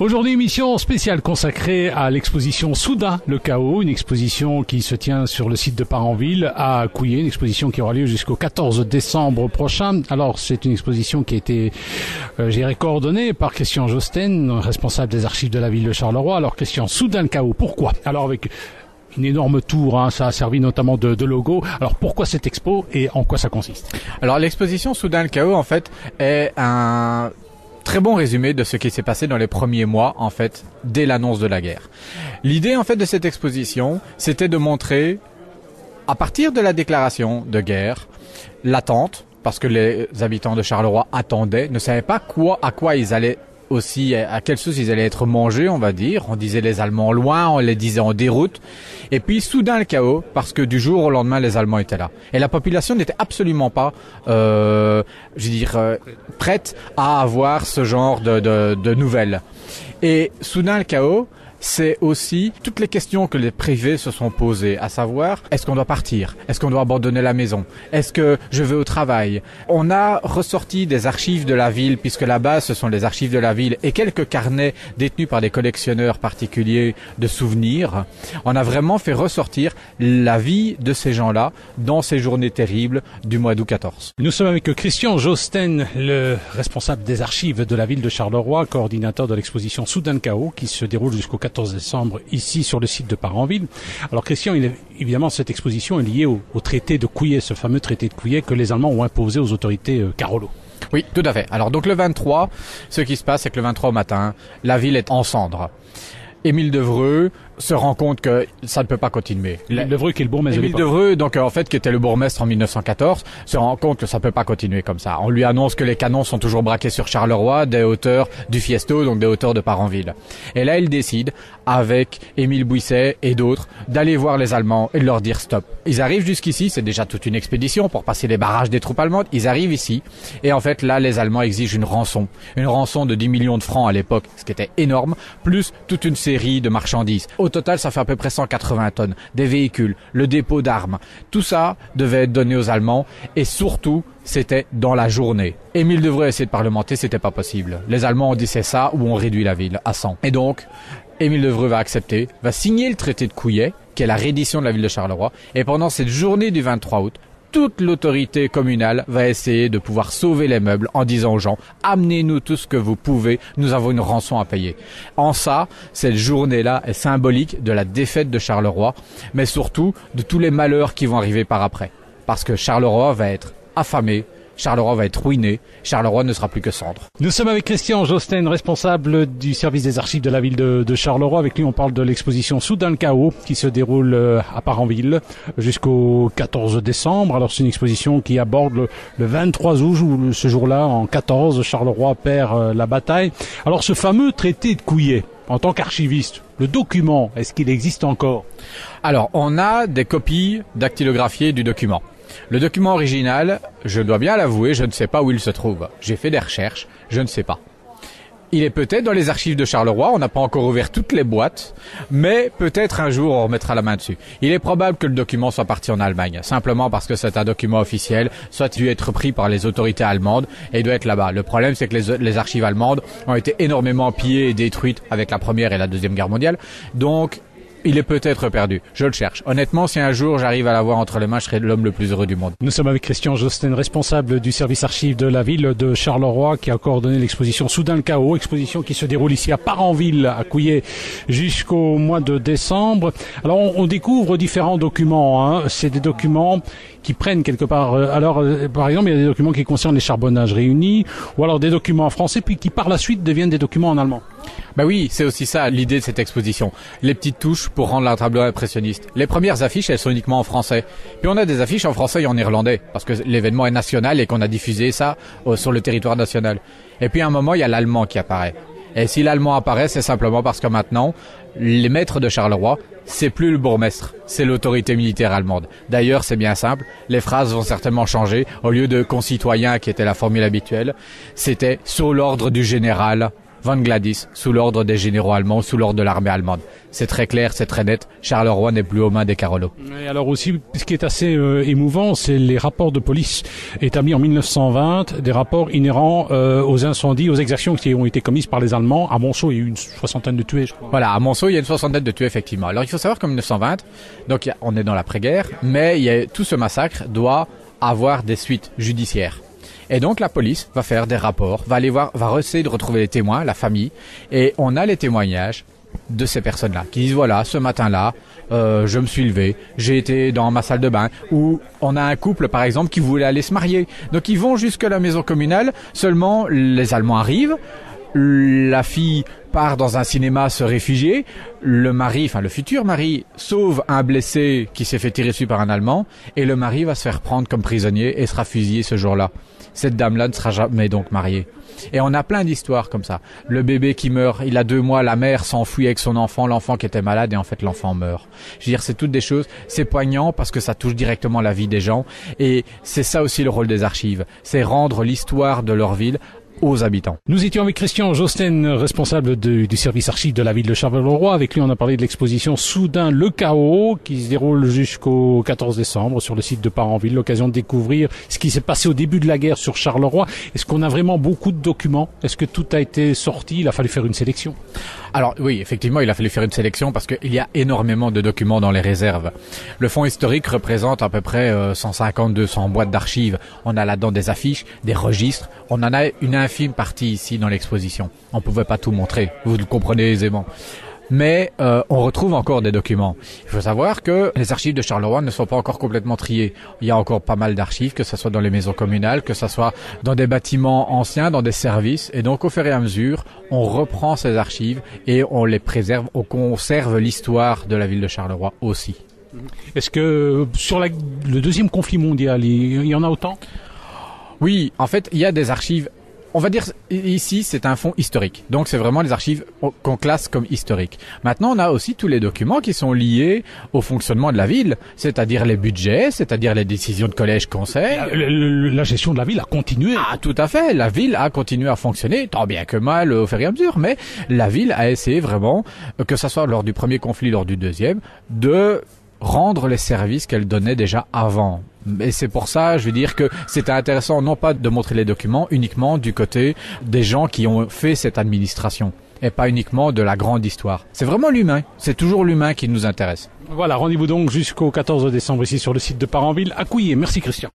Aujourd'hui, émission spéciale consacrée à l'exposition Soudain le chaos, une exposition qui se tient sur le site de Paranville à Couillé, une exposition qui aura lieu jusqu'au 14 décembre prochain. Alors, c'est une exposition qui a été, euh, coordonnée par Christian Josten, responsable des archives de la ville de Charleroi. Alors, Christian, Soudain le chaos, pourquoi? Alors, avec une énorme tour, hein, ça a servi notamment de, de, logo. Alors pourquoi cette expo et en quoi ça consiste? Alors l'exposition Soudain le chaos en fait est un très bon résumé de ce qui s'est passé dans les premiers mois, en fait, dès l'annonce de la guerre. L'idée, en fait, de cette exposition, c'était de montrer, à partir de la déclaration de guerre, l'attente, parce que les habitants de Charleroi attendaient, ne savaient pas quoi, à quoi ils allaient aussi à quelle sauce ils allaient être mangés, on va dire. On disait les Allemands loin, on les disait en déroute. Et puis soudain le chaos, parce que du jour au lendemain, les Allemands étaient là. Et la population n'était absolument pas, euh, je veux dire, euh, prête à avoir ce genre de, de nouvelles. Et soudain le chaos, c'est aussi toutes les questions que les privés se sont posées, à savoir est-ce qu'on doit partir, est-ce qu'on doit abandonner la maison, est-ce que je vais au travail? On a ressorti des archives de la ville, puisque là-bas ce sont les archives de la ville et quelques carnets détenus par des collectionneurs particuliers de souvenirs. On a vraiment fait ressortir la vie de ces gens-là dans ces journées terribles du mois d'août 14. Nous sommes avec Christian Josten, le responsable des archives de la ville de Charleroi, coordinateur de l'exposition Soudain Chaos qui se déroule jusqu'au 14 décembre ici sur le site de Paranville. Alors Christian, est, évidemment cette exposition est liée au, traité de Couillet, ce fameux traité de Couillet que les Allemands ont imposé aux autorités euh, Carolo. Oui, tout à fait. Alors donc le 23, ce qui se passe, c'est que le 23 au matin, la ville est en cendres. Émile Devreux se rend compte que ça ne peut pas continuer. Émile Devreux qui est le bourgmestre Émile Devreux, donc en fait qui était le bourgmestre en 1914, se rend compte que ça ne peut pas continuer comme ça. On lui annonce que les canons sont toujours braqués sur Charleroi, des hauteurs du Fiesto, donc des hauteurs de Paranville. Et là, il décide, avec Émile Bouisset et d'autres, d'aller voir les Allemands et de leur dire stop. Ils arrivent jusqu'ici, c'est déjà toute une expédition pour passer les barrages des troupes allemandes. Ils arrivent ici, et en fait là, les Allemands exigent une rançon, une rançon de 10 millions de francs à l'époque, ce qui était énorme, plus toute une série de marchandises. Au total, ça fait à peu près 180 tonnes. Des véhicules, le dépôt d'armes. Tout ça devait être donné aux Allemands et surtout, c'était dans la journée. Émile devrait essayer de parlementer, c'était pas possible. Les Allemands ont dit c'est ça ou on réduit la ville à 100. Et donc, Émile Devreux va accepter, va signer le traité de Couillet, qui est la reddition de la ville de Charleroi, et pendant cette journée du 23 août, toute l'autorité communale va essayer de pouvoir sauver les meubles en disant aux gens amenez-nous tout ce que vous pouvez, nous avons une rançon à payer. En ça, cette journée-là est symbolique de la défaite de Charleroi, mais surtout de tous les malheurs qui vont arriver par après. Parce que Charleroi va être affamé, Charleroi va être ruiné, Charleroi ne sera plus que cendre. Nous sommes avec Christian Josten, responsable du service des archives de la ville de, Charleroi. Avec lui, on parle de l'exposition Soudain le chaos qui se déroule euh, à Paranville jusqu'au 14 décembre. Alors c'est une exposition qui aborde le, 23 août, où ce jour-là, en 14, Charleroi perd euh, la bataille. Alors ce fameux traité de Couillet, en tant qu'archiviste, le document, est-ce qu'il existe encore? Alors, on a des copies dactylographiées du document. Le document original, je dois bien l'avouer, je ne sais pas où il se trouve. J'ai fait des recherches, je ne sais pas. Il est peut-être dans les archives de Charleroi, on n'a pas encore ouvert toutes les boîtes, mais peut-être un jour on remettra la main dessus. Il est probable que le document soit parti en Allemagne, simplement parce que c'est un document officiel, soit dû être pris par les autorités allemandes et doit être là-bas. Le problème c'est que les, les, archives allemandes ont été énormément pillées et détruites avec la première et la deuxième guerre mondiale, donc il est peut-être perdu. Je le cherche. Honnêtement, si un jour j'arrive à l'avoir entre les mains, je serai l'homme le plus heureux du monde. Nous sommes avec Christian Josten, responsable du service archive de la ville de Charleroi, qui a coordonné l'exposition Soudain le chaos, exposition qui se déroule ici à Paranville, à Couillet, jusqu'au mois de décembre. Alors, on, découvre différents documents. Hein. C'est des documents qui prennent quelque part. Euh, alors, euh, par exemple, il y a des documents qui concernent les charbonnages réunis, ou alors des documents en français, puis qui par la suite deviennent des documents en allemand. Bah oui, c'est aussi ça l'idée de cette exposition. Les petites touches pour rendre la tableau impressionniste. Les premières affiches, elles sont uniquement en français. Puis on a des affiches en français et en irlandais, parce que l'événement est national et qu'on a diffusé ça euh, sur le territoire national. Et puis à un moment, il y a l'allemand qui apparaît. Et si l'allemand apparaît, c'est simplement parce que maintenant, les maîtres de Charleroi, c'est plus le bourgmestre, c'est l'autorité militaire allemande. D'ailleurs, c'est bien simple, les phrases vont certainement changer. Au lieu de concitoyens, qui était la formule habituelle, c'était sous l'ordre du général Van Gladys, sous l'ordre des généraux allemands, sous l'ordre de l'armée allemande. C'est très clair, c'est très net. Charleroi n'est plus aux mains des Carolo. Et alors aussi, ce qui est assez euh, émouvant, c'est les rapports de police établis en 1920, des rapports inhérents euh, aux incendies, aux exactions qui ont été commises par les Allemands. À Monceau, il y a eu une soixantaine de tués, je crois. Voilà, à Monceau, il y a une soixantaine de tués, effectivement. Alors il faut savoir qu'en 1920, donc on est dans l'après-guerre, mais il y a, tout ce massacre doit avoir des suites judiciaires. Et donc la police va faire des rapports, va aller voir, va essayer de retrouver les témoins, la famille, et on a les témoignages de ces personnes-là qui disent voilà ce matin-là euh, je me suis levé j'ai été dans ma salle de bain ou on a un couple par exemple qui voulait aller se marier donc ils vont jusque la maison communale seulement les Allemands arrivent la fille part dans un cinéma se réfugier, le mari, enfin le futur mari, sauve un blessé qui s'est fait tirer dessus par un Allemand, et le mari va se faire prendre comme prisonnier et sera fusillé ce jour-là. Cette dame-là ne sera jamais donc mariée. Et on a plein d'histoires comme ça. Le bébé qui meurt, il a deux mois, la mère s'enfuit avec son enfant, l'enfant qui était malade, et en fait l'enfant meurt. Je veux dire, c'est toutes des choses, c'est poignant parce que ça touche directement la vie des gens, et c'est ça aussi le rôle des archives, c'est rendre l'histoire de leur ville aux habitants. Nous étions avec Christian Josten, responsable du service archive de la ville de Charleroi. Avec lui, on a parlé de l'exposition Soudain le chaos qui se déroule jusqu'au 14 décembre sur le site de Paranville. L'occasion de découvrir ce qui s'est passé au début de la guerre sur Charleroi. Est-ce qu'on a vraiment beaucoup de documents? Est-ce que tout a été sorti? Il a fallu faire une sélection alors oui, effectivement, il a fallu faire une sélection parce qu'il y a énormément de documents dans les réserves. Le fonds historique représente à peu près 150-200 euh, boîtes d'archives. On a là-dedans des affiches, des registres. On en a une infime partie ici dans l'exposition. On pouvait pas tout montrer, vous le comprenez aisément mais euh, on retrouve encore des documents. Il faut savoir que les archives de Charleroi ne sont pas encore complètement triées. Il y a encore pas mal d'archives, que ce soit dans les maisons communales, que ce soit dans des bâtiments anciens, dans des services. Et donc au fur et à mesure, on reprend ces archives et on les préserve, on conserve l'histoire de la ville de Charleroi aussi. Est-ce que sur la, le deuxième conflit mondial, il y en a autant? Oui, en fait, il y a des archives on va dire ici c'est un fonds historique. Donc c'est vraiment les archives qu'on classe comme historiques. Maintenant on a aussi tous les documents qui sont liés au fonctionnement de la ville, c'est-à-dire les budgets, c'est-à-dire les décisions de collège conseil. La, gestion de la ville a continué. Ah tout à fait, la ville a continué à fonctionner tant bien que mal au fur et à mesure, mais la ville a essayé vraiment que ce soit lors du premier conflit, lors du deuxième, de rendre les services qu'elle donnait déjà avant. Et c'est pour ça, je veux dire que c'était intéressant non pas de montrer les documents uniquement du côté des gens qui ont fait cette administration et pas uniquement de la grande histoire. C'est vraiment l'humain, c'est toujours l'humain qui nous intéresse. Voilà, rendez-vous donc jusqu'au 14 décembre ici sur le site de Paranville à Couillé. Merci Christian.